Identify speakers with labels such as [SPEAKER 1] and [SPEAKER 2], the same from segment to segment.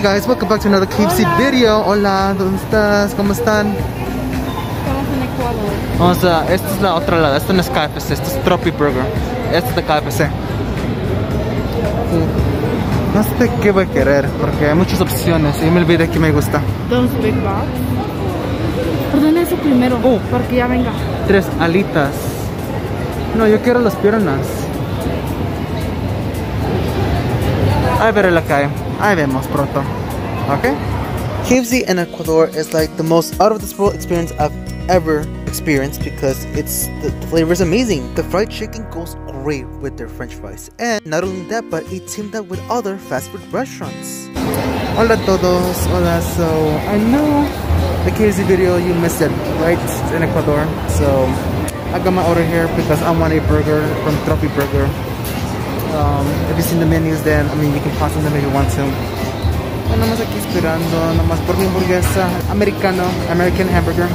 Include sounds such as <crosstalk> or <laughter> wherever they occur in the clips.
[SPEAKER 1] Hey guys, welcome back to another KFC video. Hola, ¿dónde estás? ¿Cómo están?
[SPEAKER 2] Estamos en Ecuador.
[SPEAKER 1] Vamos a, esta es la otra lado, esta no es KFC, esta es Tropi Burger. Esta es de KFC. No sé qué voy a querer, porque hay muchas opciones y me olvidé que me gusta.
[SPEAKER 2] Dos Big Box. Ordena eso primero,
[SPEAKER 1] Oh.
[SPEAKER 2] para que ya venga.
[SPEAKER 1] Tres alitas. No, yo quiero las piernas. Ahí veré la calle. Ahí vemos pronto. Okay? KFC in Ecuador is like the most out of this world experience I've ever experienced because it's the, the flavor is amazing. The fried chicken goes great with their french fries. And not only that, but it teamed up with other fast food restaurants. Hola todos. Hola. So, I know the KFC video you missed it, right? It's in Ecuador. So, I got my order here because I want a burger from Tropi Burger. Um, if you've seen the menus, then I mean you can pause them if you want to. Nomás aquí esperando, nomás por mi hamburguesa americano, American hamburger,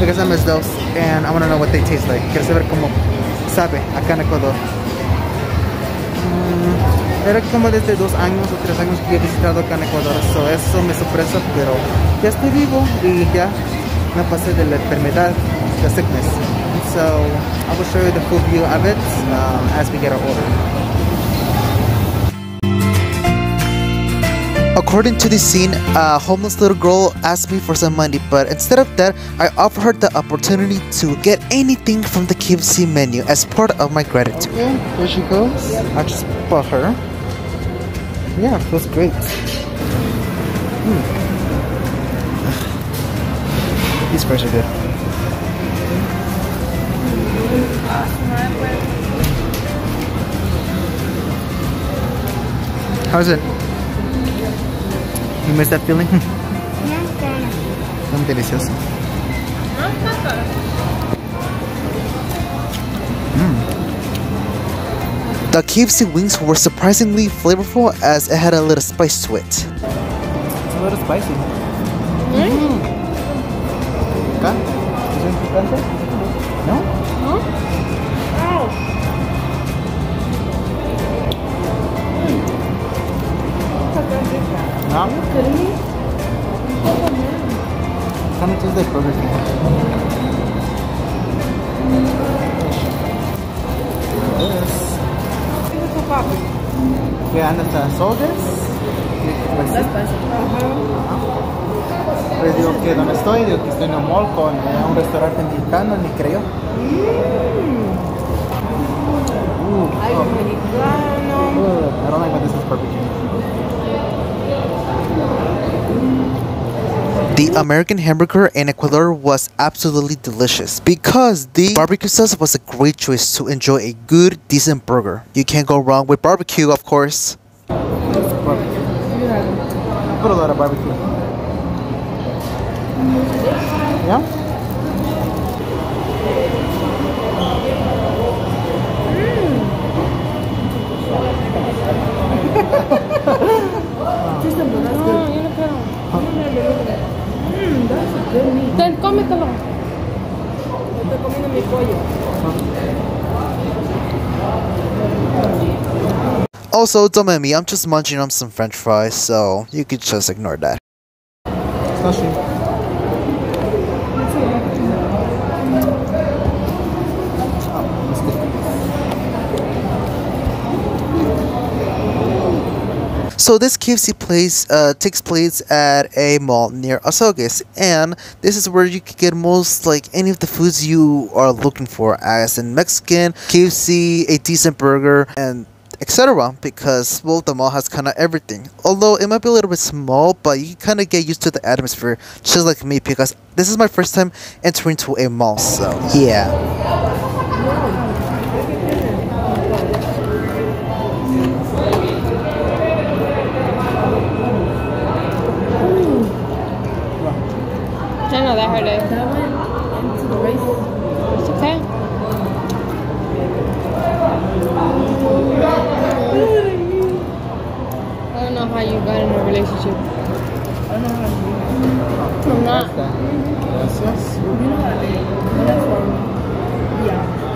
[SPEAKER 1] because I miss those and I want to know what they taste like. Quiero saber cómo sabe acá en Ecuador. Mm, era como desde dos años o tres años que he visitado acá en Ecuador, so eso me sorpresa, pero ya estoy vivo y ya me pasé de la enfermedad, the sickness. So I will show you the full view of it um, as we get our order. According to the scene, a homeless little girl asked me for some money, but instead of that, I offered her the opportunity to get anything from the KFC menu as part of my gratitude. Okay, there she goes. I just bought her. Yeah, feels great. Hmm. <sighs> These fries are good. How's it? You miss that feeling? <laughs> Tan delicioso. Mm. The KFC wings were surprisingly flavorful as it had a little spice to it. It's a little spicy. Mm. ¿Acá? ¿Es de progresivo. Vean nuestras. Pues, digo que donde estoy, digo que estoy en un mall con eh, un restaurante mexicano, ni creo. Oh. Oh, this is The American hamburger in Ecuador was absolutely delicious because the barbecue sauce was a great choice to enjoy a good, decent burger. You can't go wrong with barbecue, of course. Barbecue. Put a lot of barbecue. Yeah?
[SPEAKER 2] Ten, cómetelo. Estoy comiendo mi pollo.
[SPEAKER 1] Also, don't mind me, I'm just munching on some french fries, so you could just ignore that. So this KFC place uh, takes place at a mall near Azogues, and this is where you can get most like any of the foods you are looking for, as in Mexican, KFC, a decent burger, and etc. Because well, the mall has kind of everything. Although it might be a little bit small, but you kind of get used to the atmosphere, just like me. Because this is my first time entering to a mall, so yeah.
[SPEAKER 2] I that hurt it. That went into the race. It's okay. I don't know how you got in a relationship. I don't know how you. I'm not.
[SPEAKER 1] Gracias.
[SPEAKER 2] You know how to do it for me. Yeah.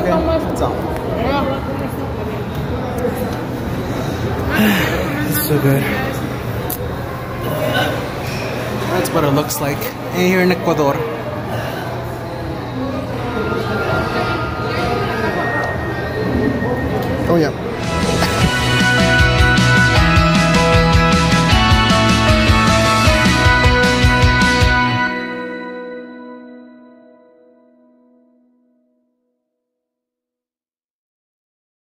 [SPEAKER 1] Okay. So good. That's what it looks like. Here in Ecuador.